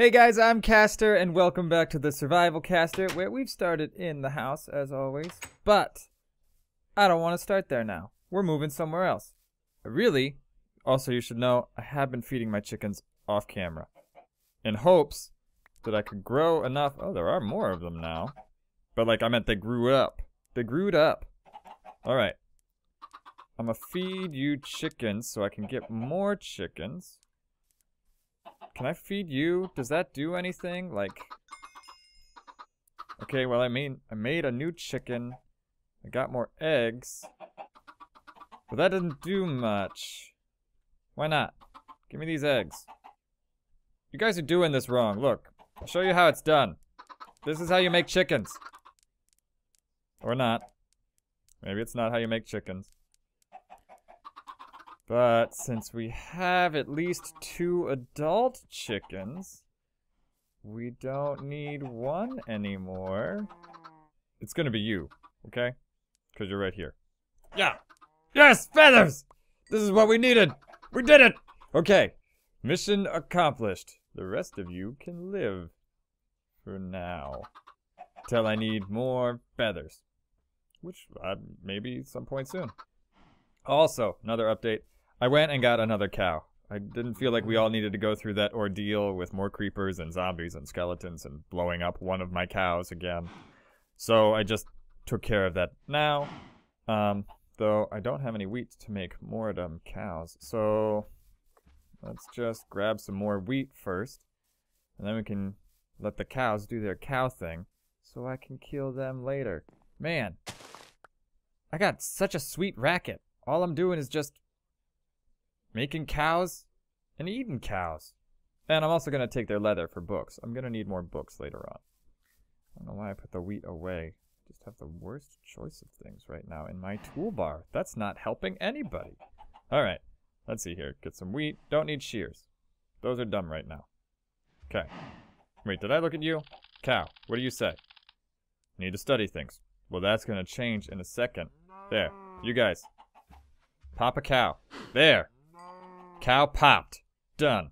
Hey guys, I'm Castor, and welcome back to the Survival Castor, where we've started in the house, as always. But, I don't want to start there now. We're moving somewhere else. Really, also you should know, I have been feeding my chickens off camera. In hopes that I could grow enough. Oh, there are more of them now. But like, I meant they grew up. They grewed up. Alright. I'm gonna feed you chickens so I can get more chickens. Can I feed you? Does that do anything? Like... Okay, well, I mean, I made a new chicken. I got more eggs. But that didn't do much. Why not? Give me these eggs. You guys are doing this wrong. Look, I'll show you how it's done. This is how you make chickens. Or not. Maybe it's not how you make chickens. But since we have at least two adult chickens, we don't need one anymore. It's gonna be you, okay? Because you're right here. Yeah! Yes! Feathers! This is what we needed! We did it! Okay. Mission accomplished. The rest of you can live. For now. Till I need more feathers. Which, uh, maybe some point soon. Also, another update. I went and got another cow. I didn't feel like we all needed to go through that ordeal with more creepers and zombies and skeletons and blowing up one of my cows again. So I just took care of that now. Um, though I don't have any wheat to make more dumb cows. So let's just grab some more wheat first. And then we can let the cows do their cow thing. So I can kill them later. Man, I got such a sweet racket. All I'm doing is just making cows and eating cows. And I'm also going to take their leather for books. I'm going to need more books later on. I don't know why I put the wheat away. Just have the worst choice of things right now in my toolbar. That's not helping anybody. All right, let's see here. Get some wheat. Don't need shears. Those are dumb right now. Okay. Wait, did I look at you? Cow, what do you say? Need to study things. Well, that's going to change in a second. There, you guys. Pop a cow. There. Cow popped. Done.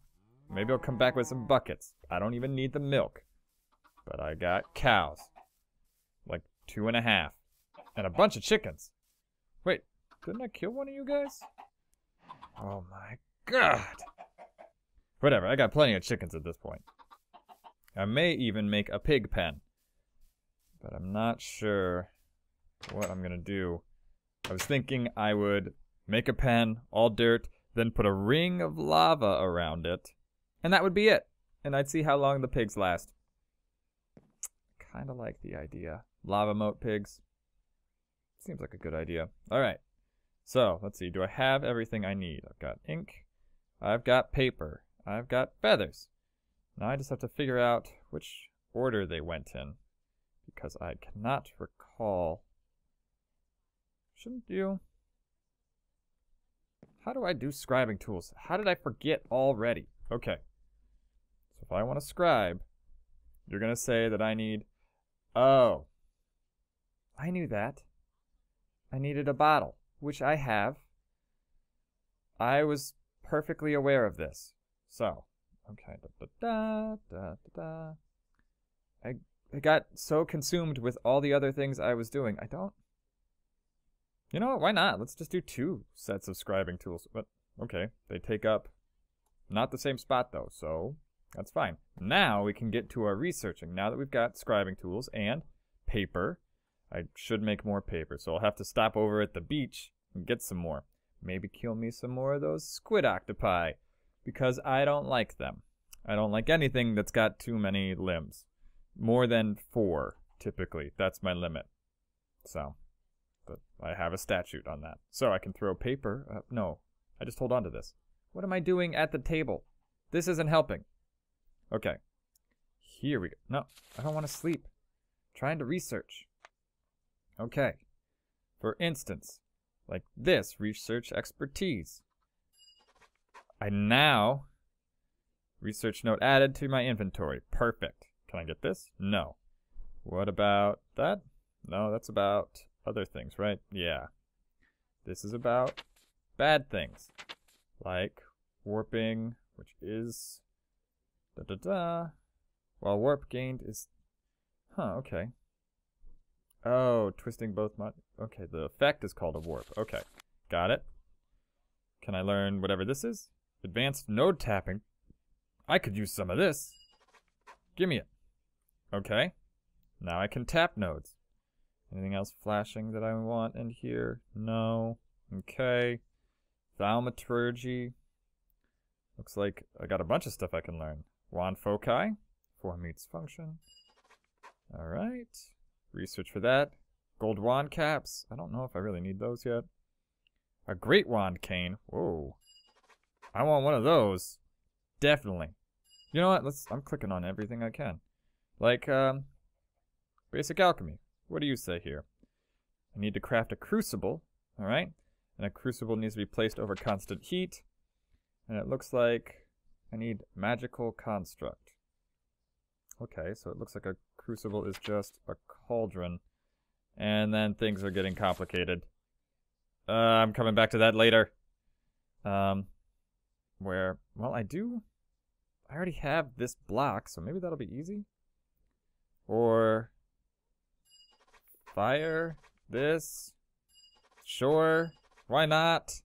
Maybe I'll come back with some buckets. I don't even need the milk. But I got cows. Like two and a half. And a bunch of chickens. Wait, didn't I kill one of you guys? Oh my god. Whatever, I got plenty of chickens at this point. I may even make a pig pen. But I'm not sure what I'm gonna do. I was thinking I would make a pen, all dirt, then put a ring of lava around it, and that would be it. And I'd see how long the pigs last. Kinda like the idea. Lava moat pigs. Seems like a good idea. Alright. So, let's see. Do I have everything I need? I've got ink. I've got paper. I've got feathers. Now I just have to figure out which order they went in. Because I cannot recall. Shouldn't you? How do I do scribing tools? How did I forget already? Okay. So if I want to scribe, you're going to say that I need... Oh. I knew that. I needed a bottle, which I have. I was perfectly aware of this. So, okay. Da, da, da, da, da. I, I got so consumed with all the other things I was doing. I don't you know what? Why not? Let's just do two sets of scribing tools. But, okay, they take up not the same spot though, so that's fine. Now we can get to our researching. Now that we've got scribing tools and paper, I should make more paper, so I'll have to stop over at the beach and get some more. Maybe kill me some more of those squid octopi, because I don't like them. I don't like anything that's got too many limbs. More than four, typically. That's my limit. So, but I have a statute on that. So I can throw paper. Uh, no, I just hold on to this. What am I doing at the table? This isn't helping. Okay. Here we go. No, I don't want to sleep. I'm trying to research. Okay. For instance, like this research expertise. I now research note added to my inventory. Perfect. Can I get this? No. What about that? No, that's about other things, right? Yeah. This is about bad things. Like warping, which is Da da da. While warp gained is. Huh, okay. Oh, twisting both mod. Okay, the effect is called a warp. Okay, got it. Can I learn whatever this is? Advanced node tapping. I could use some of this. Give me it. Okay. Now I can tap nodes. Anything else flashing that I want in here? No. Okay. Thaumaturgy. Looks like I got a bunch of stuff I can learn. Wand foci. Form meets function. Alright. Research for that. Gold wand caps. I don't know if I really need those yet. A great wand cane. Whoa. I want one of those. Definitely. You know what? Let's. I'm clicking on everything I can. Like, um, basic alchemy. What do you say here? I need to craft a crucible. All right. And a crucible needs to be placed over constant heat. And it looks like I need magical construct. Okay, so it looks like a crucible is just a cauldron. And then things are getting complicated. Uh, I'm coming back to that later. Um, where, well, I do, I already have this block, so maybe that'll be easy. Or, fire, this, sure, why not?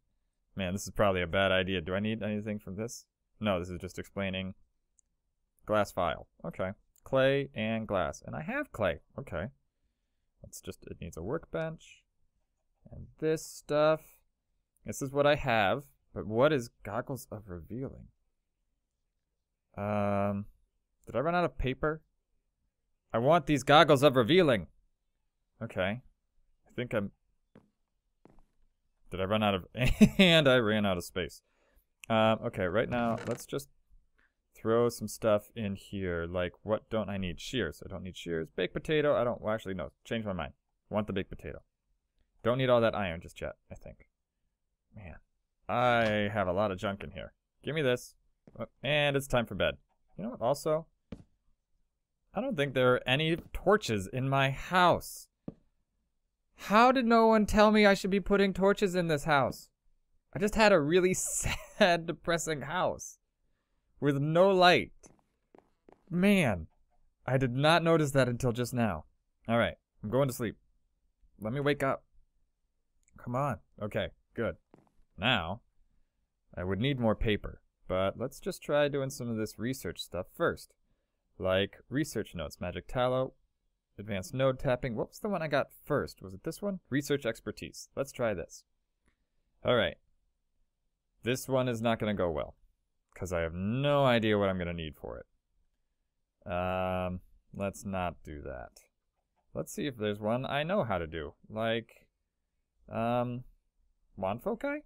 Man, this is probably a bad idea. Do I need anything from this? No, this is just explaining glass phial. Okay. Clay and glass. And I have clay. Okay. It's just, it needs a workbench. And this stuff. This is what I have. But what is goggles of revealing? Um, did I run out of paper? I want these goggles of revealing. Okay. I think I'm... Did I run out of... and I ran out of space. Um, okay, right now, let's just throw some stuff in here. Like, what don't I need? Shears. I don't need shears. Baked potato. I don't... Well, actually, no. Change my mind. Want the baked potato. Don't need all that iron just yet, I think. Man. I have a lot of junk in here. Give me this. Oh, and it's time for bed. You know what, also? I don't think there are any torches in my house. How did no one tell me I should be putting torches in this house? I just had a really sad, depressing house. With no light. Man. I did not notice that until just now. Alright, I'm going to sleep. Let me wake up. Come on. Okay, good. Now, I would need more paper, but let's just try doing some of this research stuff first. Like research notes, magic tallow, advanced node tapping. What was the one I got first? Was it this one? Research expertise. Let's try this. All right. This one is not going to go well because I have no idea what I'm going to need for it. Um, let's not do that. Let's see if there's one I know how to do. Like, um, wand foci?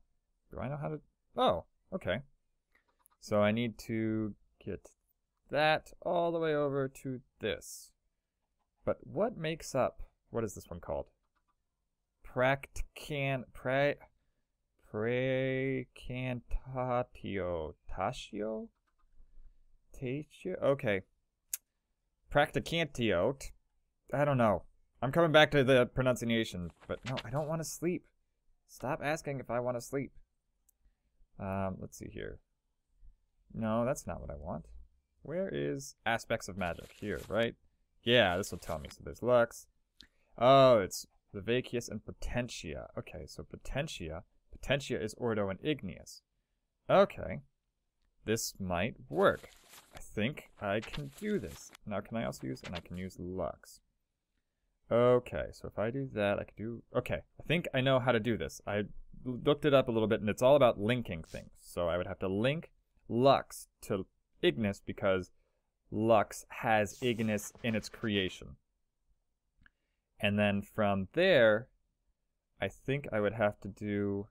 Do I know how to? Oh, okay. So I need to get that all the way over to this. But what makes up, what is this one called? Practican, pre, precantatio, tatio? Tatio? Okay. Practicantio. I don't know. I'm coming back to the pronunciation, but no, I don't want to sleep. Stop asking if I want to sleep. Um, let's see here. No, that's not what I want. Where is aspects of magic? Here, right? Yeah, this will tell me. So there's Lux. Oh, it's Vivacious and Potentia. Okay, so Potentia. Potentia is Ordo and Igneous. Okay. This might work. I think I can do this. Now, can I also use, and I can use Lux. Okay, so if I do that, I can do, okay. I think I know how to do this. I looked it up a little bit, and it's all about linking things. So I would have to link Lux to Ignis because Lux has Ignis in its creation. And then from there, I think I would have to do...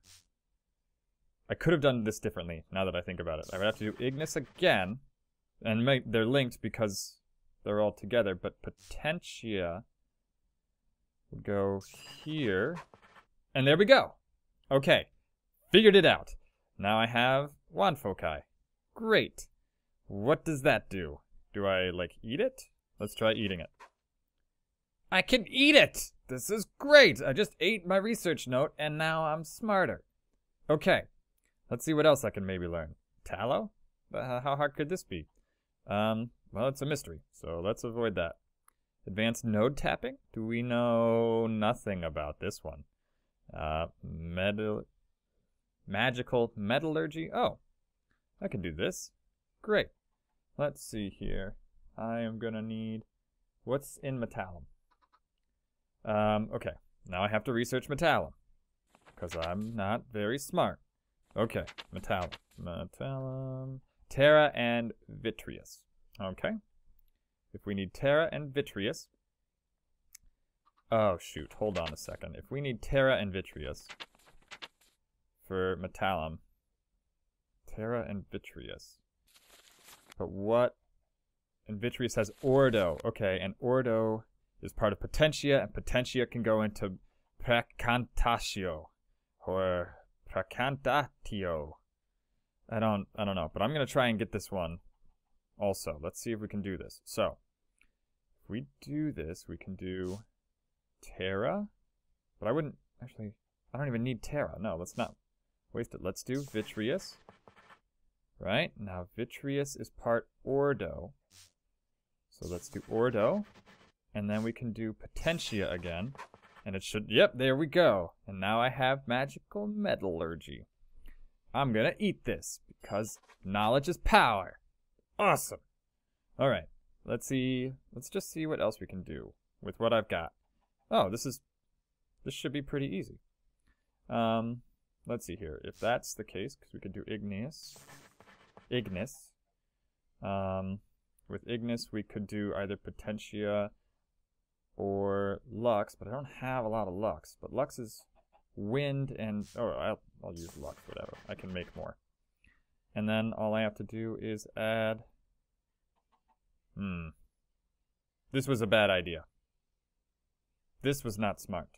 I could have done this differently, now that I think about it. I would have to do Ignis again, and they're linked because they're all together, but Potentia would go here, and there we go. Okay, figured it out. Now I have wand foci. Great. What does that do? Do I, like, eat it? Let's try eating it. I can eat it! This is great! I just ate my research note, and now I'm smarter. Okay, let's see what else I can maybe learn. Tallow? Uh, how hard could this be? Um, well, it's a mystery, so let's avoid that. Advanced node tapping? Do we know nothing about this one? Uh, metal, magical metallurgy? Oh, I can do this. Great. Let's see here. I am gonna need, what's in metallum? Um, okay, now I have to research metallum, because I'm not very smart. Okay, metallum, metallum, terra and vitreus. Okay. If we need Terra and Vitreus. Oh, shoot. Hold on a second. If we need Terra and Vitreus for Metallum. Terra and Vitreus. But what? And Vitreus has Ordo. Okay, and Ordo is part of Potentia, and Potentia can go into Pracantatio. Or Pracantatio. I don't I don't know, but I'm gonna try and get this one also. Let's see if we can do this. So, if we do this, we can do Terra. But I wouldn't, actually, I don't even need Terra. No, let's not waste it. Let's do Vitreus. Right? Now, Vitreus is part Ordo. So let's do Ordo. And then we can do Potentia again. And it should, yep, there we go. And now I have Magical Metallurgy. I'm gonna eat this, because knowledge is power. Awesome. All right. Let's see. Let's just see what else we can do with what I've got. Oh, this is this should be pretty easy. Um, let's see here. If that's the case, because we could do igneous, ignis. Um, with ignis, we could do either potentia or lux, but I don't have a lot of lux. But lux is wind and oh, I'll I'll use lux, whatever. I can make more. And then all I have to do is add... Hmm. This was a bad idea. This was not smart.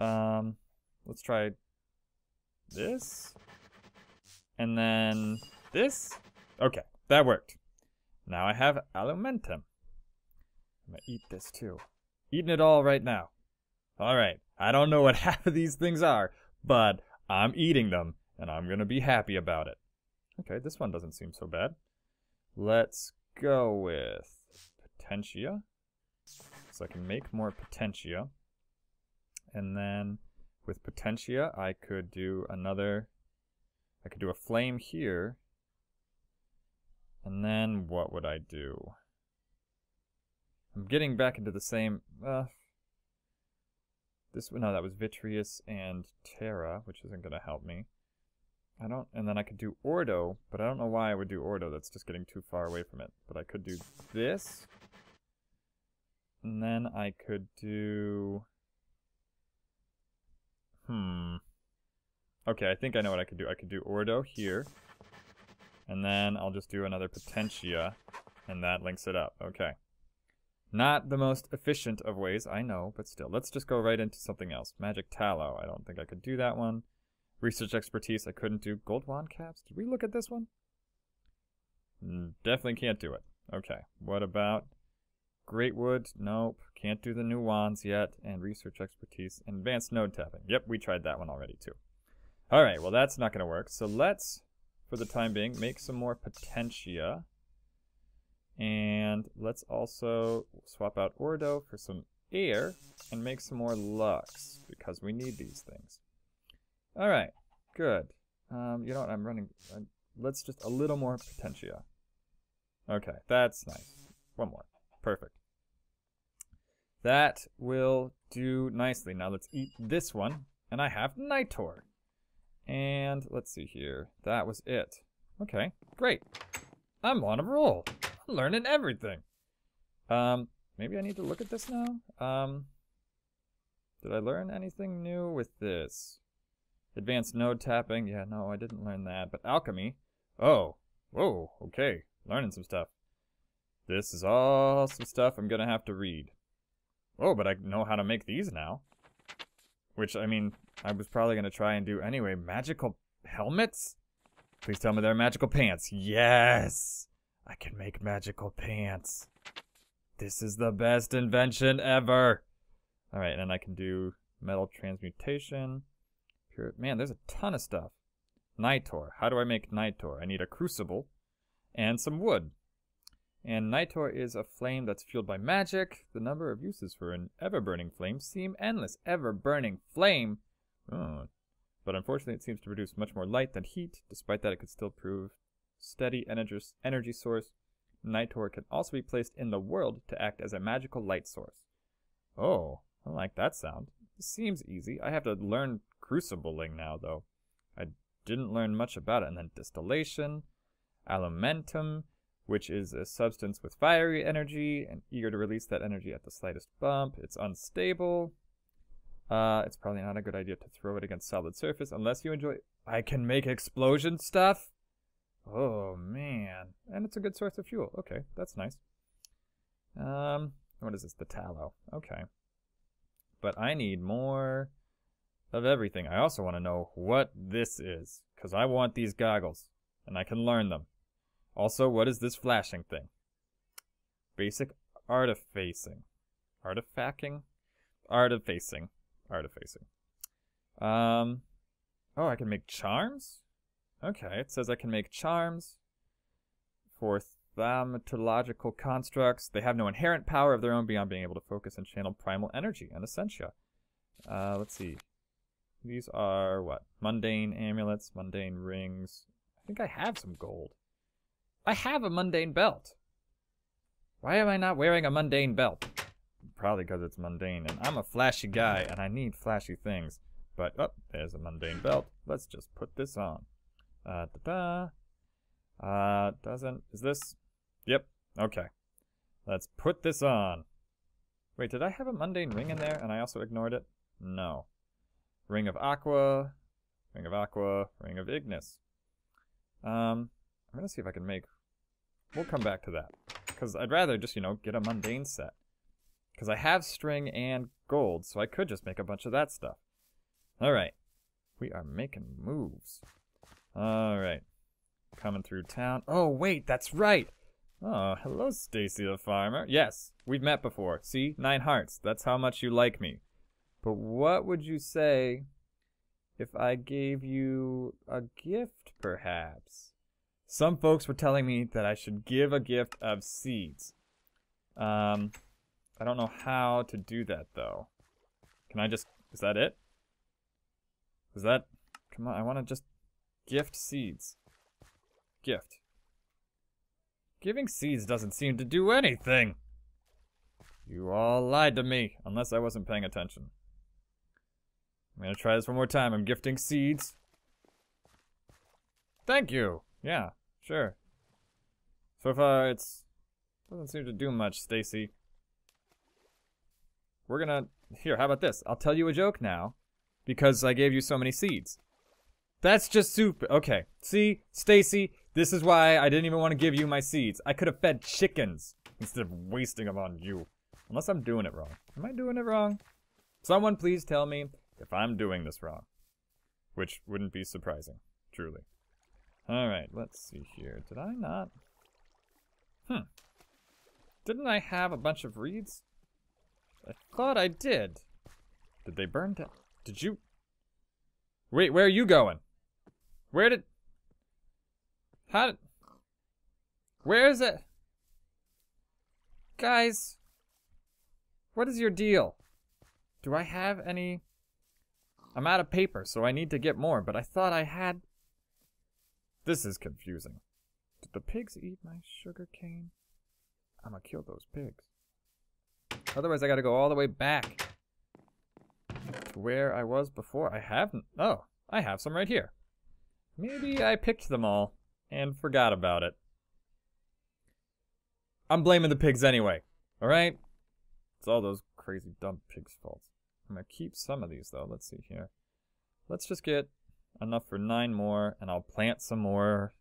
Um, let's try this. And then this. Okay, that worked. Now I have alumentum. I'm gonna eat this too. Eating it all right now. Alright, I don't know what half of these things are, but I'm eating them and I'm to be happy about it. Okay, this one doesn't seem so bad. Let's go with Potentia. So I can make more Potentia. And then with Potentia, I could do another, I could do a flame here. And then what would I do? I'm getting back into the same, uh, this, no, that was Vitreus and Terra, which isn't going to help me. I don't, and then I could do Ordo, but I don't know why I would do Ordo. That's just getting too far away from it. But I could do this. And then I could do... Hmm. Okay, I think I know what I could do. I could do Ordo here. And then I'll just do another Potentia. And that links it up. Okay. Not the most efficient of ways, I know, but still. Let's just go right into something else. Magic Tallow. I don't think I could do that one. Research expertise, I couldn't do. Gold wand caps, did we look at this one? Mm, definitely can't do it. Okay, what about Great Wood? Nope, can't do the new wands yet. And research expertise and advanced node tapping. Yep, we tried that one already too. All right, well that's not going to work. So let's, for the time being, make some more potentia. And let's also swap out Ordo for some air and make some more lux because we need these things. All right, good. Um, you know what? I'm running. Uh, let's just a little more potentia. Okay, that's nice. One more. Perfect. That will do nicely. Now let's eat this one. And I have Nitor. And let's see here. That was it. Okay, great. I'm on a roll. I'm learning everything. Um, maybe I need to look at this now. Um, did I learn anything new with this? Advanced node tapping. Yeah, no, I didn't learn that. But alchemy. Oh. Whoa. Okay. Learning some stuff. This is all some stuff I'm going to have to read. Oh, but I know how to make these now. Which, I mean, I was probably going to try and do anyway. Magical helmets? Please tell me they're magical pants. Yes! I can make magical pants. This is the best invention ever! Alright, and then I can do metal transmutation. Man, there's a ton of stuff. Nitor. How do I make Nitor? I need a crucible and some wood. And Nitor is a flame that's fueled by magic. The number of uses for an ever-burning flame seem endless. Ever-burning flame? Oh. But unfortunately it seems to produce much more light than heat. Despite that, it could still prove steady energy, source. Nitor can also be placed in the world to act as a magical light source. Oh, I like that sound. Seems easy. I have to learn crucibling now, though. I didn't learn much about it. And then distillation, alumentum, which is a substance with fiery energy and eager to release that energy at the slightest bump. It's unstable. Uh, it's probably not a good idea to throw it against solid surface unless you enjoy... I can make explosion stuff? Oh, man. And it's a good source of fuel. Okay, that's nice. Um, what is this? The tallow. Okay. But I need more of everything. I also want to know what this is, because I want these goggles, and I can learn them. Also, what is this flashing thing? Basic artifacing. Artifacting? Artifacing. Artifacing. Um, oh, I can make charms? Okay, it says I can make charms for thaumatological constructs. They have no inherent power of their own beyond being able to focus and channel primal energy and essentia. Uh, let's see. These are what? Mundane amulets, mundane rings. I think I have some gold. I have a mundane belt. Why am I not wearing a mundane belt? Probably because it's mundane, and I'm a flashy guy, and I need flashy things. But, oh, there's a mundane belt. Let's just put this on. Uh, da-da. Uh, doesn't, is this? Yep, okay. Let's put this on. Wait, did I have a mundane ring in there and I also ignored it? No. Ring of Aqua, Ring of Aqua, Ring of Ignis. Um, I'm gonna see if I can make... We'll come back to that. Because I'd rather just, you know, get a mundane set. Because I have string and gold, so I could just make a bunch of that stuff. Alright. We are making moves. Alright. Coming through town. Oh, wait, that's right! Oh, hello, Stacy the farmer. Yes, we've met before. See? Nine hearts. That's how much you like me. But what would you say if I gave you a gift, perhaps? Some folks were telling me that I should give a gift of seeds. Um, I don't know how to do that, though. Can I just... Is that it? Is that... Come on, I want to just gift seeds. Gift. Giving seeds doesn't seem to do anything. You all lied to me, unless I wasn't paying attention. I'm gonna try this one more time. I'm gifting seeds. Thank you. Yeah, sure. So far, it's doesn't seem to do much, Stacy. We're gonna here. How about this? I'll tell you a joke now, because I gave you so many seeds. That's just super. Okay. See, Stacy, this is why I didn't even want to give you my seeds. I could have fed chickens instead of wasting them on you. Unless I'm doing it wrong. Am I doing it wrong? Someone please tell me if I'm doing this wrong. Which wouldn't be surprising, truly. Alright, let's see here. Did I not? Hmm. Didn't I have a bunch of reeds? I thought I did. Did they burn down? Did you? Wait, where are you going? Where did... How did... Where is it? Guys, what is your deal? Do I have any... I'm out of paper, so I need to get more, but I thought I had... This is confusing. Did the pigs eat my sugar cane? I'm gonna kill those pigs. Otherwise, I gotta go all the way back to where I was before. I haven't... Oh, I have some right here. Maybe I picked them all and forgot about it. I'm blaming the pigs anyway, alright? It's all those crazy dumb pigs' faults. I'm gonna keep some of these though. Let's see here. Let's just get enough for nine more and I'll plant some more.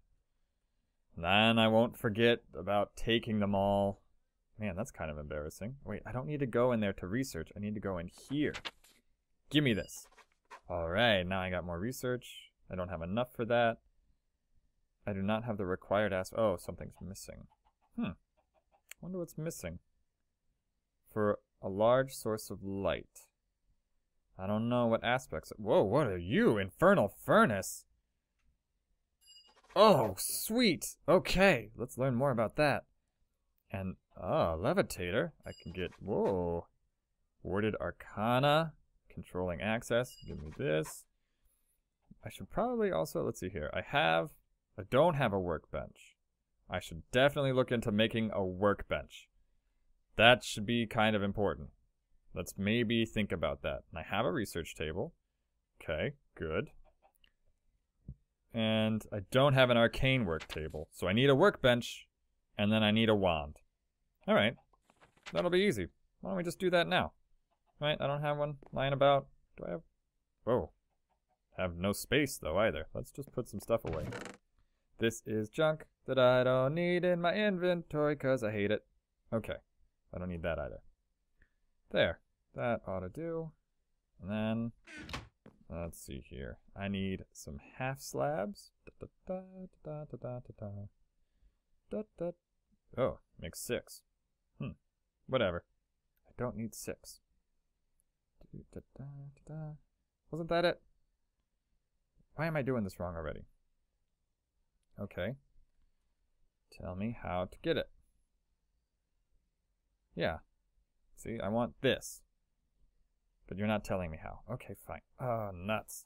Then I won't forget about taking them all. Man, that's kind of embarrassing. Wait, I don't need to go in there to research. I need to go in here. Give me this. Alright, now I got more research. I don't have enough for that. I do not have the required ask. Oh, something's missing. Hmm. wonder what's missing. For a large source of light. I don't know what aspects. Whoa, what are you? Infernal Furnace? Oh, sweet. Okay, let's learn more about that. And, oh, levitator. I can get, whoa. Warded Arcana. Controlling access. Give me this. I should probably also, let's see here. I have, I don't have a workbench. I should definitely look into making a workbench. That should be kind of important. Let's maybe think about that. And I have a research table. Okay, good. And I don't have an arcane work table. So I need a workbench, and then I need a wand. Alright, that'll be easy. Why don't we just do that now? Right, I don't have one lying about. Do I have... Whoa. Have no space, though, either. Let's just put some stuff away. This is junk that I don't need in my inventory because I hate it. Okay, I don't need that either. There, that ought to do. And then, let's see here. I need some half slabs. Da, da, da, da, da, da, da, da. Oh, makes six. Hmm, whatever. I don't need six. Da, da, da. Wasn't that it? Why am I doing this wrong already? Okay. Tell me how to get it. Yeah. See, I want this. But you're not telling me how. Okay, fine. Oh, nuts.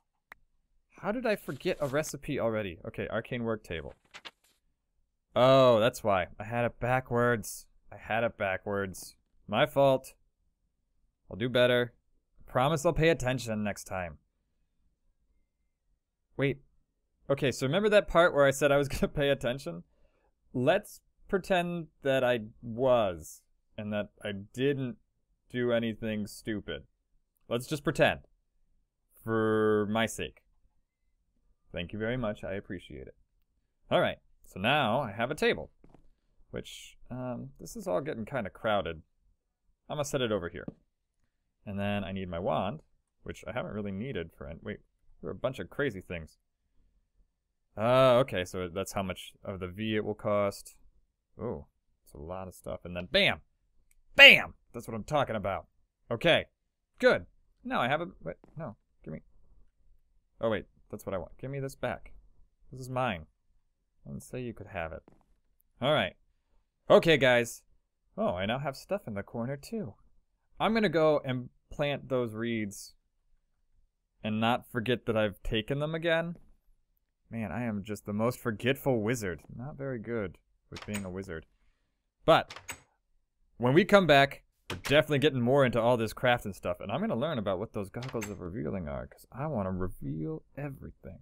How did I forget a recipe already? Okay, arcane work table. Oh, that's why. I had it backwards. I had it backwards. My fault. I'll do better. I promise I'll pay attention next time. Wait. Okay, so remember that part where I said I was going to pay attention? Let's pretend that I was and that I didn't do anything stupid. Let's just pretend. For my sake. Thank you very much. I appreciate it. Alright, so now I have a table. Which, um, this is all getting kind of crowded. I'm going to set it over here. And then I need my wand, which I haven't really needed for... Wait, there are a bunch of crazy things. Uh, okay, so that's how much of the V it will cost. Oh, it's a lot of stuff. And then BAM! BAM! That's what I'm talking about. Okay, good. No, I have a. Wait, no, give me. Oh wait, that's what I want. Give me this back. This is mine. Didn't say you could have it. All right. Okay, guys. Oh, I now have stuff in the corner too. I'm gonna go and plant those reeds and not forget that I've taken them again. Man, I am just the most forgetful wizard. Not very good with being a wizard. But when we come back, we're definitely getting more into all this crafting stuff, and I'm going to learn about what those goggles of revealing are, because I want to reveal everything.